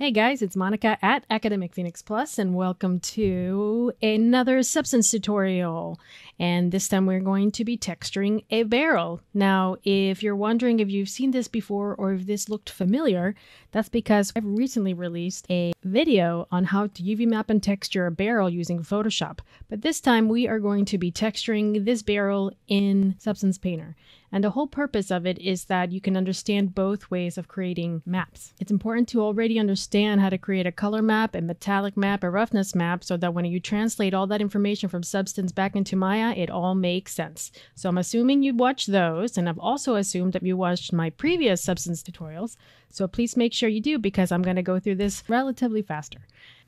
Hey guys, it's Monica at Academic Phoenix Plus, and welcome to another substance tutorial. And this time we're going to be texturing a barrel. Now, if you're wondering if you've seen this before or if this looked familiar, that's because I've recently released a video on how to UV map and texture a barrel using Photoshop. But this time we are going to be texturing this barrel in Substance Painter. And the whole purpose of it is that you can understand both ways of creating maps. It's important to already understand how to create a color map, a metallic map, a roughness map, so that when you translate all that information from Substance back into Maya, it all makes sense. So I'm assuming you've watched those, and I've also assumed that you watched my previous Substance tutorials. So please make sure you do because I'm going to go through this relatively faster.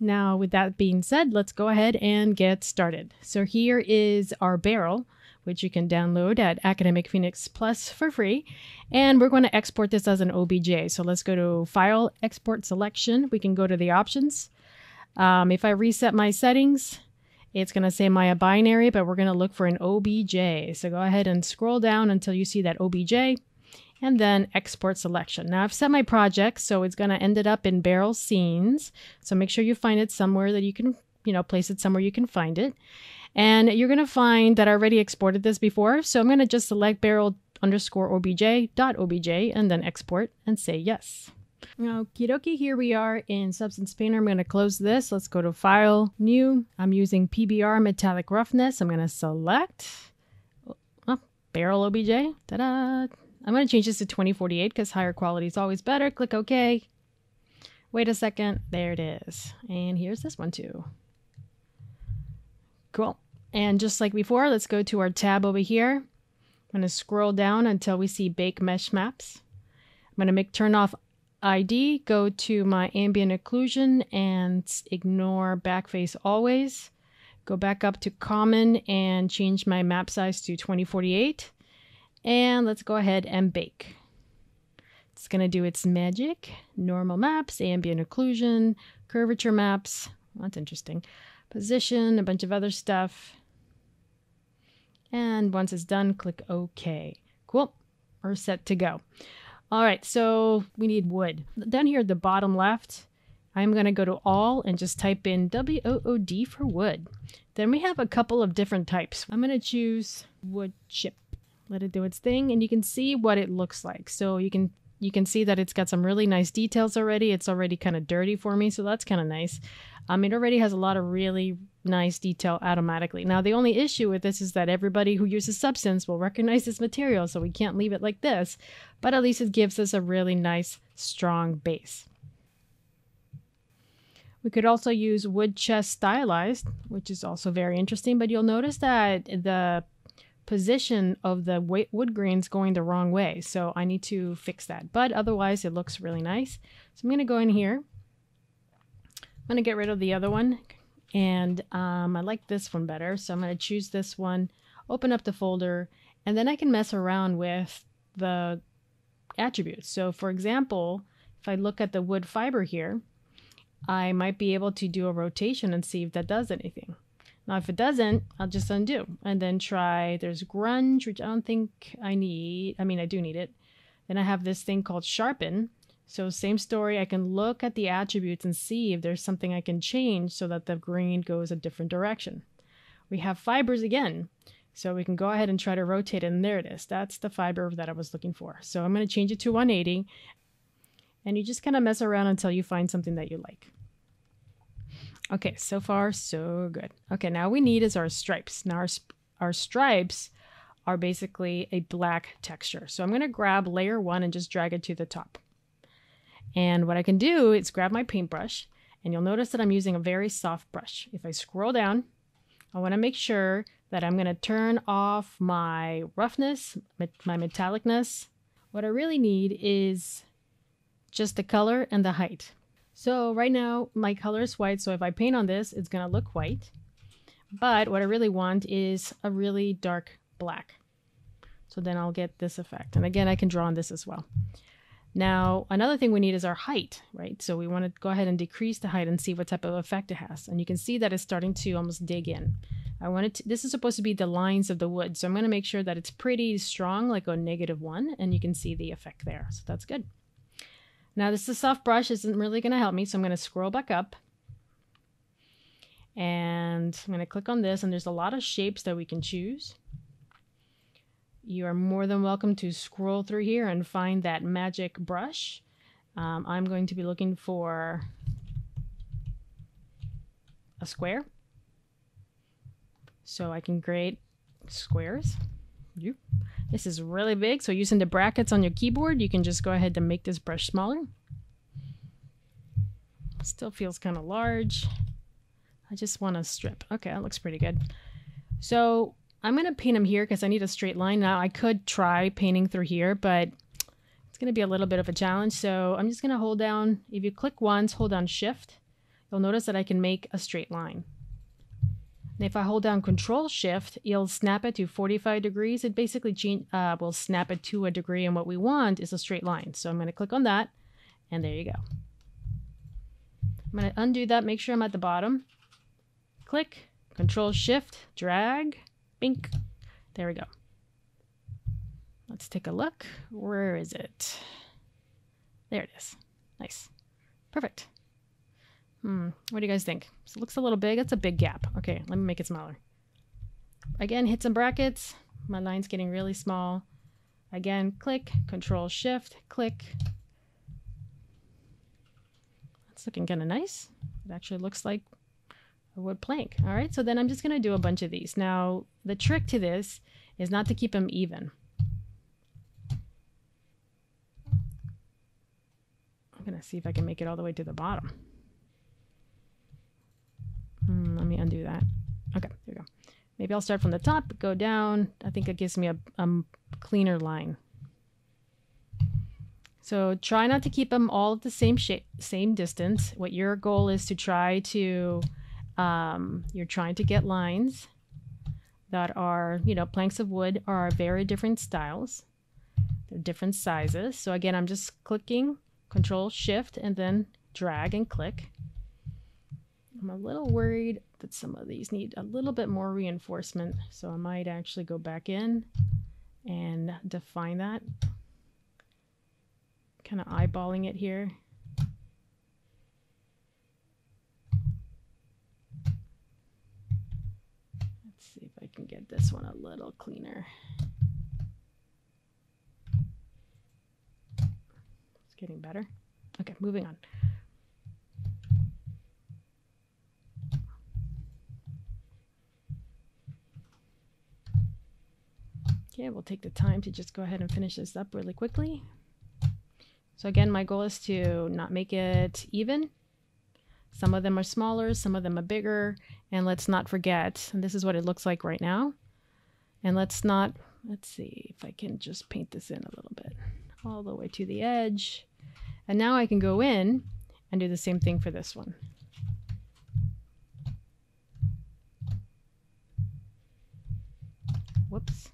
Now, with that being said, let's go ahead and get started. So here is our barrel which you can download at Academic Phoenix Plus for free. And we're going to export this as an OBJ. So let's go to File, Export Selection. We can go to the options. Um, if I reset my settings, it's going to say Maya binary, but we're going to look for an OBJ. So go ahead and scroll down until you see that OBJ and then export selection. Now I've set my project, so it's going to end it up in barrel scenes. So make sure you find it somewhere that you can, you know, place it somewhere you can find it. And you're going to find that I already exported this before. So I'm going to just select barrel underscore obj dot obj and then export and say yes. Okie dokie, here we are in Substance Painter. I'm going to close this. Let's go to File, New. I'm using PBR Metallic Roughness. I'm going to select oh, Barrel OBJ. Ta-da! I'm going to change this to 2048 because higher quality is always better. Click OK. Wait a second. There it is. And here's this one too. Cool. And just like before, let's go to our tab over here. I'm going to scroll down until we see Bake Mesh Maps. I'm going to make turn off ID, go to my ambient occlusion and ignore backface always. Go back up to common and change my map size to 2048. And let's go ahead and bake. It's going to do its magic. Normal maps, ambient occlusion, curvature maps. Well, that's interesting. Position, a bunch of other stuff. And once it's done, click OK. Cool. We're set to go. All right, so we need wood. Down here at the bottom left, I'm going to go to all and just type in W-O-O-D for wood. Then we have a couple of different types. I'm going to choose wood chip. Let it do its thing and you can see what it looks like. So you can you can see that it's got some really nice details already. It's already kind of dirty for me, so that's kind of nice. Um, it already has a lot of really nice detail automatically. Now, the only issue with this is that everybody who uses Substance will recognize this material, so we can't leave it like this, but at least it gives us a really nice, strong base. We could also use wood chest stylized, which is also very interesting, but you'll notice that the position of the wood grains going the wrong way. So I need to fix that. But otherwise, it looks really nice. So I'm going to go in here I'm going to get rid of the other one. And um, I like this one better. So I'm going to choose this one, open up the folder, and then I can mess around with the attributes. So for example, if I look at the wood fiber here, I might be able to do a rotation and see if that does anything. Now, if it doesn't, I'll just undo and then try. There's grunge, which I don't think I need. I mean, I do need it. Then I have this thing called sharpen, so same story, I can look at the attributes and see if there's something I can change so that the grain goes a different direction. We have fibers again. So we can go ahead and try to rotate it, and there it is. That's the fiber that I was looking for. So I'm going to change it to 180, and you just kind of mess around until you find something that you like. Okay, so far so good. Okay, now we need is our stripes. Now our, our stripes are basically a black texture. So I'm going to grab layer one and just drag it to the top. And what I can do is grab my paintbrush and you'll notice that I'm using a very soft brush. If I scroll down, I want to make sure that I'm going to turn off my roughness, my metallicness. What I really need is just the color and the height. So right now my color is white, so if I paint on this, it's going to look white. But what I really want is a really dark black. So then I'll get this effect. And again, I can draw on this as well. Now, another thing we need is our height, right? So we want to go ahead and decrease the height and see what type of effect it has. And you can see that it's starting to almost dig in. I want it to, this is supposed to be the lines of the wood. So I'm going to make sure that it's pretty strong, like a negative one, and you can see the effect there. So that's good. Now this is a soft brush isn't really going to help me, so I'm going to scroll back up. And I'm going to click on this, and there's a lot of shapes that we can choose. You are more than welcome to scroll through here and find that magic brush. Um, I'm going to be looking for a square. So I can create squares. You. This is really big, so using the brackets on your keyboard, you can just go ahead and make this brush smaller. Still feels kind of large. I just want to strip. Okay, that looks pretty good. So I'm going to paint them here because I need a straight line. Now I could try painting through here, but it's going to be a little bit of a challenge. So I'm just going to hold down, if you click once, hold down shift, you'll notice that I can make a straight line. And if I hold down Control Shift, it'll snap it to 45 degrees. It basically uh, will snap it to a degree, and what we want is a straight line. So I'm going to click on that, and there you go. I'm going to undo that, make sure I'm at the bottom. Click, Control Shift, drag, bink. There we go. Let's take a look. Where is it? There it is. Nice. Perfect. Hmm. What do you guys think? So it looks a little big. That's a big gap. Okay, let me make it smaller. Again, hit some brackets. My line's getting really small. Again, click, control shift, click. That's looking kind of nice. It actually looks like a wood plank. All right, so then I'm just going to do a bunch of these. Now, the trick to this is not to keep them even. I'm going to see if I can make it all the way to the bottom. Undo that. Okay, there we go. Maybe I'll start from the top, go down. I think it gives me a, a cleaner line. So try not to keep them all at the same shape, same distance. What your goal is to try to, um, you're trying to get lines that are, you know, planks of wood are very different styles. They're different sizes. So again, I'm just clicking Control Shift and then drag and click. I'm a little worried that some of these need a little bit more reinforcement, so I might actually go back in and define that. Kind of eyeballing it here. Let's see if I can get this one a little cleaner. It's getting better. Okay, moving on. Okay, we'll take the time to just go ahead and finish this up really quickly. So again, my goal is to not make it even. Some of them are smaller, some of them are bigger, and let's not forget, and this is what it looks like right now. And let's not, let's see if I can just paint this in a little bit, all the way to the edge. And now I can go in and do the same thing for this one. Whoops.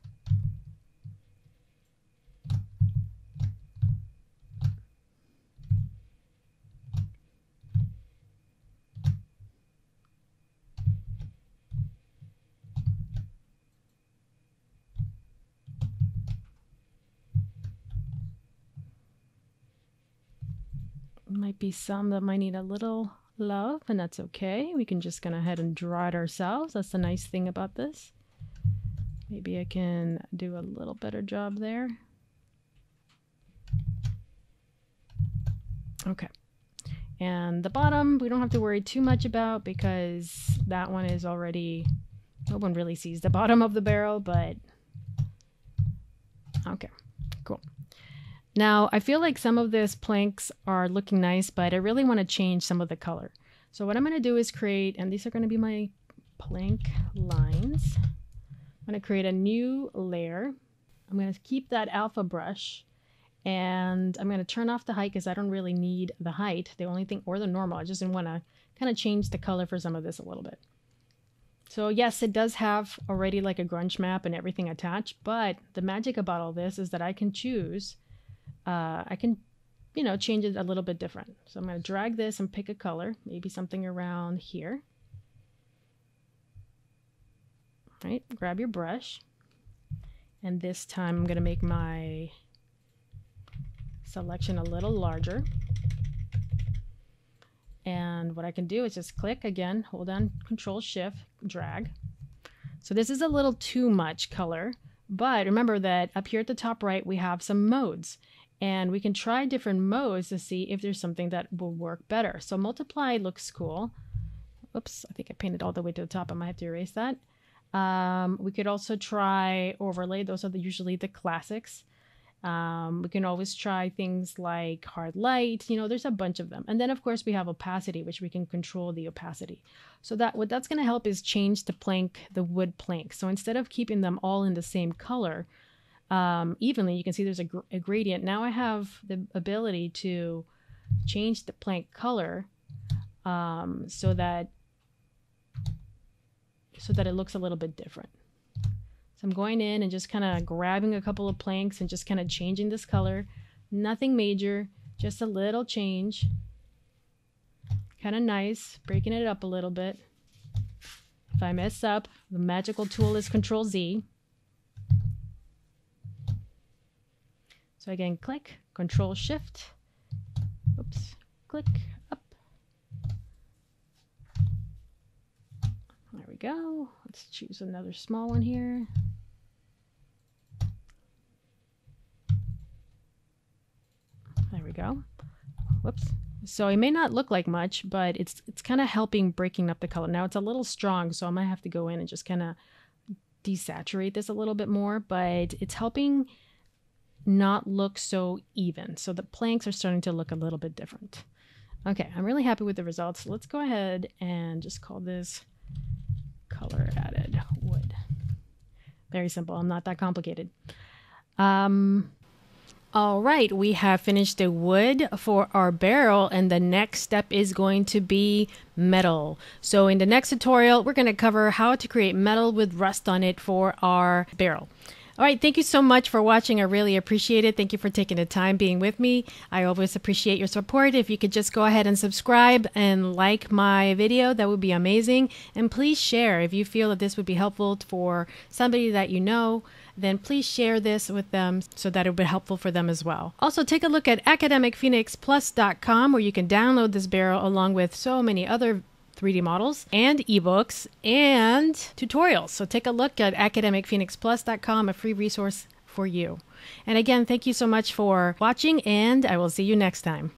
Might be some that might need a little love, and that's okay. We can just go ahead and draw it ourselves. That's the nice thing about this. Maybe I can do a little better job there. Okay. And the bottom, we don't have to worry too much about because that one is already, no one really sees the bottom of the barrel, but okay, cool. Now, I feel like some of these planks are looking nice, but I really want to change some of the color. So what I'm going to do is create, and these are going to be my plank lines. I'm going to create a new layer. I'm going to keep that alpha brush and I'm going to turn off the height because I don't really need the height. The only thing, or the normal, I just want to kind of change the color for some of this a little bit. So yes, it does have already like a grunge map and everything attached, but the magic about all this is that I can choose uh, I can, you know, change it a little bit different. So I'm going to drag this and pick a color, maybe something around here. Right, grab your brush. And this time I'm going to make my selection a little larger. And what I can do is just click again, hold down Control Shift, drag. So this is a little too much color, but remember that up here at the top right, we have some modes and we can try different modes to see if there's something that will work better. So multiply looks cool. Oops, I think I painted all the way to the top. I might have to erase that. Um, we could also try overlay. Those are the, usually the classics. Um, we can always try things like hard light, you know, there's a bunch of them. And then of course we have opacity, which we can control the opacity. So that what that's going to help is change the plank, the wood plank. So instead of keeping them all in the same color um, evenly, you can see there's a, gr a gradient. Now I have the ability to change the plank color um, so that so that it looks a little bit different. So I'm going in and just kind of grabbing a couple of planks and just kind of changing this color. Nothing major, just a little change. Kind of nice, breaking it up a little bit. If I mess up, the magical tool is Control Z. So again, click, Control Shift, oops, click, up. There we go. Let's choose another small one here. There we go. Whoops. So it may not look like much, but it's it's kind of helping breaking up the color. Now it's a little strong, so I might have to go in and just kind of desaturate this a little bit more, but it's helping not look so even. So the planks are starting to look a little bit different. Okay, I'm really happy with the results. Let's go ahead and just call this color added wood. Very simple. I'm not that complicated. Um, all right, we have finished the wood for our barrel and the next step is going to be metal. So in the next tutorial, we're going to cover how to create metal with rust on it for our barrel. All right, thank you so much for watching. I really appreciate it. Thank you for taking the time being with me. I always appreciate your support. If you could just go ahead and subscribe and like my video, that would be amazing. And please share if you feel that this would be helpful for somebody that you know then please share this with them so that it would be helpful for them as well. Also, take a look at academicphoenixplus.com where you can download this barrel along with so many other 3D models and ebooks and tutorials. So take a look at academicphoenixplus.com, a free resource for you. And again, thank you so much for watching, and I will see you next time.